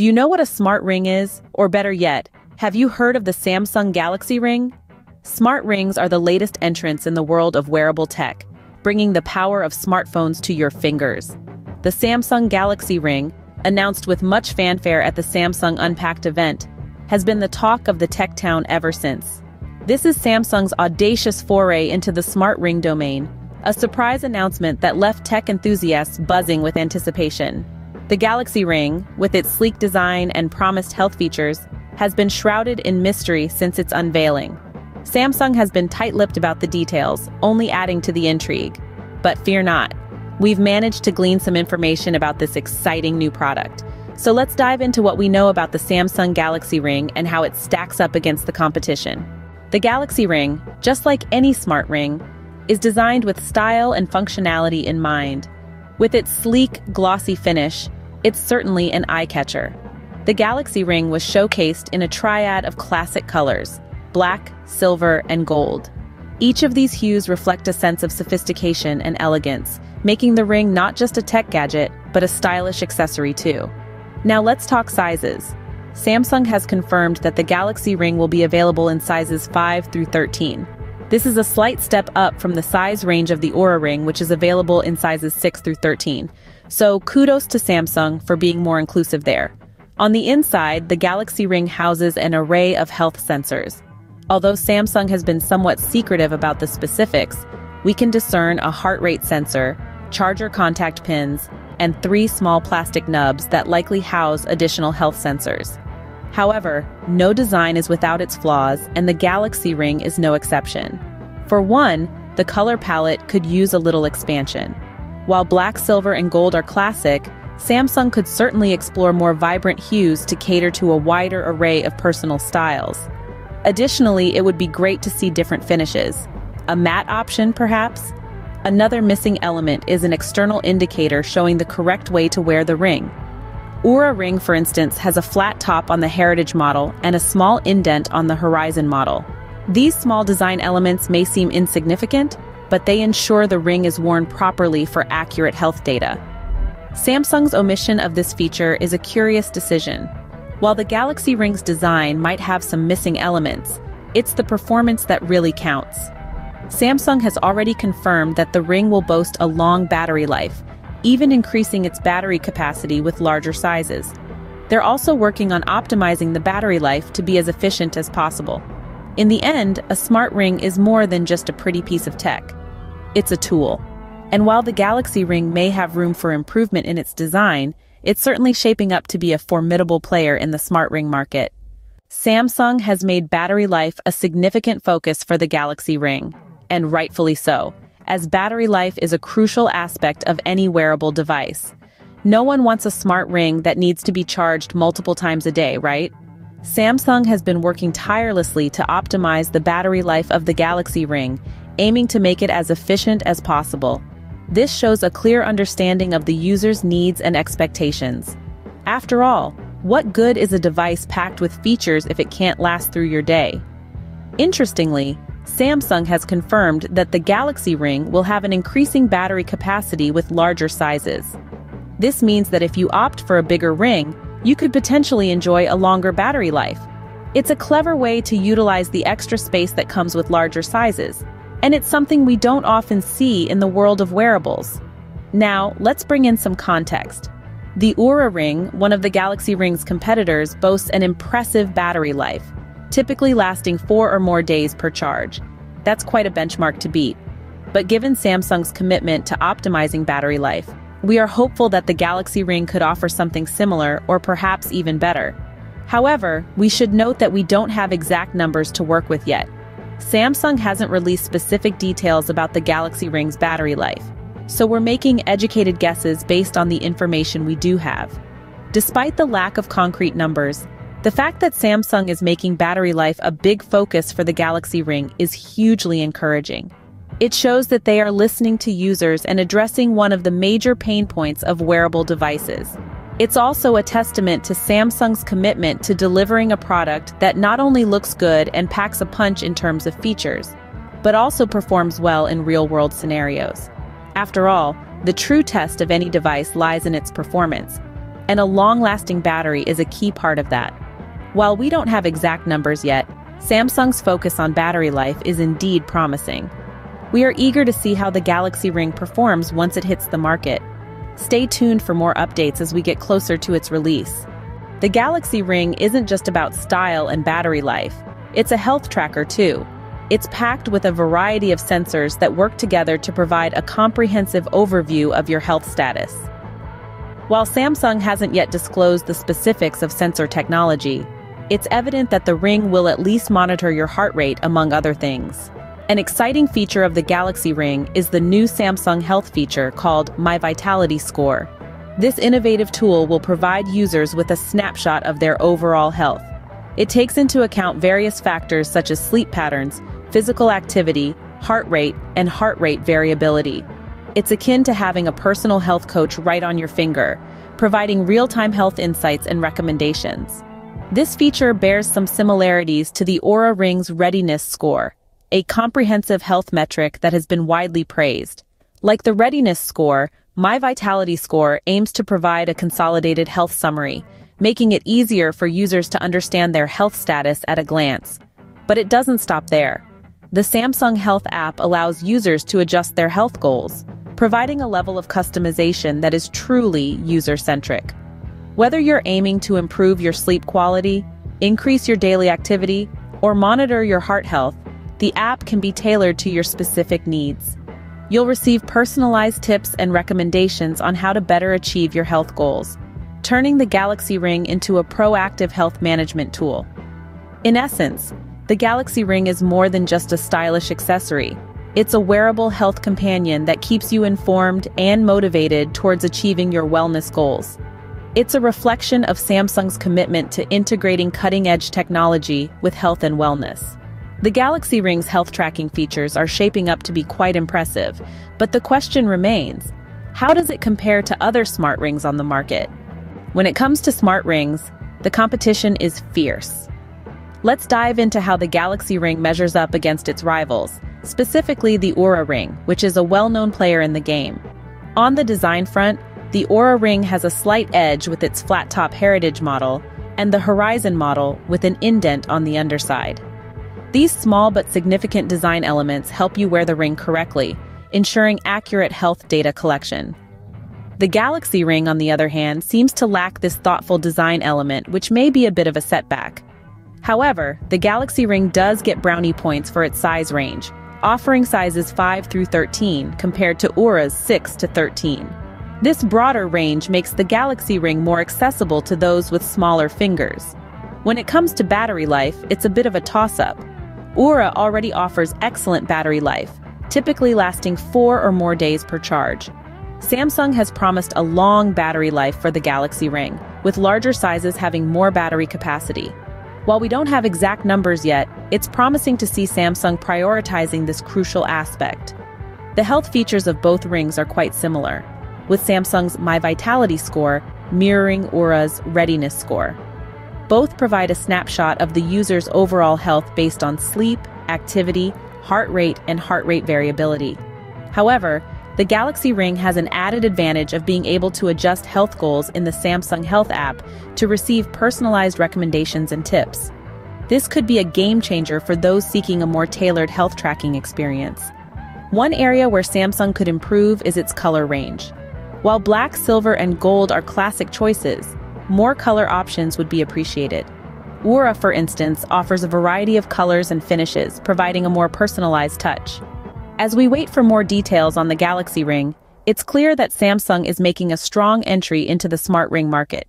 Do you know what a smart ring is? Or better yet, have you heard of the Samsung Galaxy Ring? Smart rings are the latest entrants in the world of wearable tech, bringing the power of smartphones to your fingers. The Samsung Galaxy Ring, announced with much fanfare at the Samsung Unpacked event, has been the talk of the tech town ever since. This is Samsung's audacious foray into the smart ring domain, a surprise announcement that left tech enthusiasts buzzing with anticipation. The Galaxy Ring, with its sleek design and promised health features, has been shrouded in mystery since its unveiling. Samsung has been tight-lipped about the details, only adding to the intrigue. But fear not. We've managed to glean some information about this exciting new product. So let's dive into what we know about the Samsung Galaxy Ring and how it stacks up against the competition. The Galaxy Ring, just like any smart ring, is designed with style and functionality in mind. With its sleek, glossy finish, it's certainly an eye-catcher. The Galaxy Ring was showcased in a triad of classic colors, black, silver, and gold. Each of these hues reflect a sense of sophistication and elegance, making the ring not just a tech gadget, but a stylish accessory too. Now let's talk sizes. Samsung has confirmed that the Galaxy Ring will be available in sizes 5 through 13. This is a slight step up from the size range of the Oura Ring, which is available in sizes 6 through 13. So kudos to Samsung for being more inclusive there. On the inside, the Galaxy Ring houses an array of health sensors. Although Samsung has been somewhat secretive about the specifics, we can discern a heart rate sensor, charger contact pins, and three small plastic nubs that likely house additional health sensors. However, no design is without its flaws, and the Galaxy Ring is no exception. For one, the color palette could use a little expansion. While black, silver, and gold are classic, Samsung could certainly explore more vibrant hues to cater to a wider array of personal styles. Additionally, it would be great to see different finishes. A matte option, perhaps? Another missing element is an external indicator showing the correct way to wear the ring. Oura Ring, for instance, has a flat top on the Heritage model and a small indent on the Horizon model. These small design elements may seem insignificant, but they ensure the ring is worn properly for accurate health data. Samsung's omission of this feature is a curious decision. While the Galaxy Ring's design might have some missing elements, it's the performance that really counts. Samsung has already confirmed that the ring will boast a long battery life, even increasing its battery capacity with larger sizes. They're also working on optimizing the battery life to be as efficient as possible. In the end, a smart ring is more than just a pretty piece of tech. It's a tool. And while the Galaxy Ring may have room for improvement in its design, it's certainly shaping up to be a formidable player in the smart ring market. Samsung has made battery life a significant focus for the Galaxy Ring, and rightfully so as battery life is a crucial aspect of any wearable device. No one wants a smart ring that needs to be charged multiple times a day, right? Samsung has been working tirelessly to optimize the battery life of the Galaxy Ring, aiming to make it as efficient as possible. This shows a clear understanding of the user's needs and expectations. After all, what good is a device packed with features if it can't last through your day? Interestingly, Samsung has confirmed that the Galaxy Ring will have an increasing battery capacity with larger sizes. This means that if you opt for a bigger ring, you could potentially enjoy a longer battery life. It's a clever way to utilize the extra space that comes with larger sizes, and it's something we don't often see in the world of wearables. Now, let's bring in some context. The Oura Ring, one of the Galaxy Ring's competitors, boasts an impressive battery life, typically lasting four or more days per charge. That's quite a benchmark to beat. But given Samsung's commitment to optimizing battery life, we are hopeful that the Galaxy Ring could offer something similar or perhaps even better. However, we should note that we don't have exact numbers to work with yet. Samsung hasn't released specific details about the Galaxy Ring's battery life, so we're making educated guesses based on the information we do have. Despite the lack of concrete numbers, the fact that Samsung is making battery life a big focus for the Galaxy Ring is hugely encouraging. It shows that they are listening to users and addressing one of the major pain points of wearable devices. It's also a testament to Samsung's commitment to delivering a product that not only looks good and packs a punch in terms of features, but also performs well in real-world scenarios. After all, the true test of any device lies in its performance, and a long-lasting battery is a key part of that. While we don't have exact numbers yet, Samsung's focus on battery life is indeed promising. We are eager to see how the Galaxy Ring performs once it hits the market. Stay tuned for more updates as we get closer to its release. The Galaxy Ring isn't just about style and battery life, it's a health tracker too. It's packed with a variety of sensors that work together to provide a comprehensive overview of your health status. While Samsung hasn't yet disclosed the specifics of sensor technology, it's evident that the Ring will at least monitor your heart rate among other things. An exciting feature of the Galaxy Ring is the new Samsung Health feature called My Vitality Score. This innovative tool will provide users with a snapshot of their overall health. It takes into account various factors such as sleep patterns, physical activity, heart rate, and heart rate variability. It's akin to having a personal health coach right on your finger, providing real-time health insights and recommendations. This feature bears some similarities to the Oura Ring's readiness score, a comprehensive health metric that has been widely praised. Like the readiness score, My Vitality Score aims to provide a consolidated health summary, making it easier for users to understand their health status at a glance. But it doesn't stop there. The Samsung Health app allows users to adjust their health goals, providing a level of customization that is truly user-centric. Whether you're aiming to improve your sleep quality, increase your daily activity, or monitor your heart health, the app can be tailored to your specific needs. You'll receive personalized tips and recommendations on how to better achieve your health goals, turning the Galaxy Ring into a proactive health management tool. In essence, the Galaxy Ring is more than just a stylish accessory. It's a wearable health companion that keeps you informed and motivated towards achieving your wellness goals. It's a reflection of Samsung's commitment to integrating cutting-edge technology with health and wellness. The Galaxy Ring's health tracking features are shaping up to be quite impressive, but the question remains, how does it compare to other smart rings on the market? When it comes to smart rings, the competition is fierce. Let's dive into how the Galaxy Ring measures up against its rivals, specifically the Oura Ring, which is a well-known player in the game. On the design front, the Oura Ring has a slight edge with its flat-top Heritage model, and the Horizon model with an indent on the underside. These small but significant design elements help you wear the ring correctly, ensuring accurate health data collection. The Galaxy Ring, on the other hand, seems to lack this thoughtful design element, which may be a bit of a setback. However, the Galaxy Ring does get brownie points for its size range, offering sizes 5 through 13 compared to Oura's 6 to 13. This broader range makes the Galaxy Ring more accessible to those with smaller fingers. When it comes to battery life, it's a bit of a toss-up. Oura already offers excellent battery life, typically lasting four or more days per charge, Samsung has promised a long battery life for the Galaxy Ring, with larger sizes having more battery capacity. While we don't have exact numbers yet, it's promising to see Samsung prioritizing this crucial aspect. The health features of both rings are quite similar, with Samsung's My Vitality score mirroring Oura's readiness score. Both provide a snapshot of the user's overall health based on sleep, activity, heart rate, and heart rate variability. However, the Galaxy Ring has an added advantage of being able to adjust health goals in the Samsung Health app to receive personalized recommendations and tips. This could be a game changer for those seeking a more tailored health tracking experience. One area where Samsung could improve is its color range. While black, silver, and gold are classic choices, more color options would be appreciated. Oura, for instance, offers a variety of colors and finishes, providing a more personalized touch. As we wait for more details on the Galaxy Ring, it's clear that Samsung is making a strong entry into the smart ring market.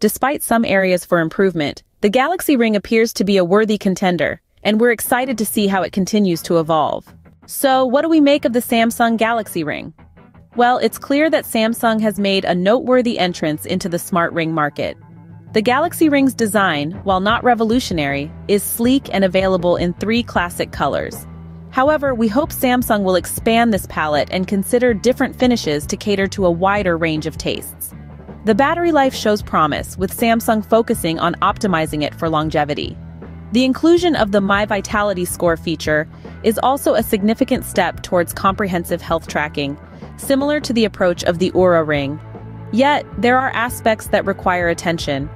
Despite some areas for improvement, the Galaxy Ring appears to be a worthy contender, and we're excited to see how it continues to evolve. So, what do we make of the Samsung Galaxy Ring? Well, it's clear that Samsung has made a noteworthy entrance into the smart ring market. The Galaxy Ring's design, while not revolutionary, is sleek and available in three classic colors, However, we hope Samsung will expand this palette and consider different finishes to cater to a wider range of tastes. The battery life shows promise, with Samsung focusing on optimizing it for longevity. The inclusion of the My Vitality Score feature is also a significant step towards comprehensive health tracking, similar to the approach of the Oura Ring. Yet, there are aspects that require attention.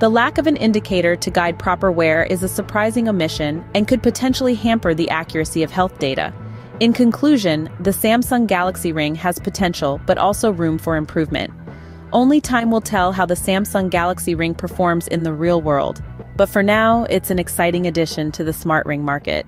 The lack of an indicator to guide proper wear is a surprising omission and could potentially hamper the accuracy of health data. In conclusion, the Samsung Galaxy Ring has potential but also room for improvement. Only time will tell how the Samsung Galaxy Ring performs in the real world. But for now, it's an exciting addition to the smart ring market.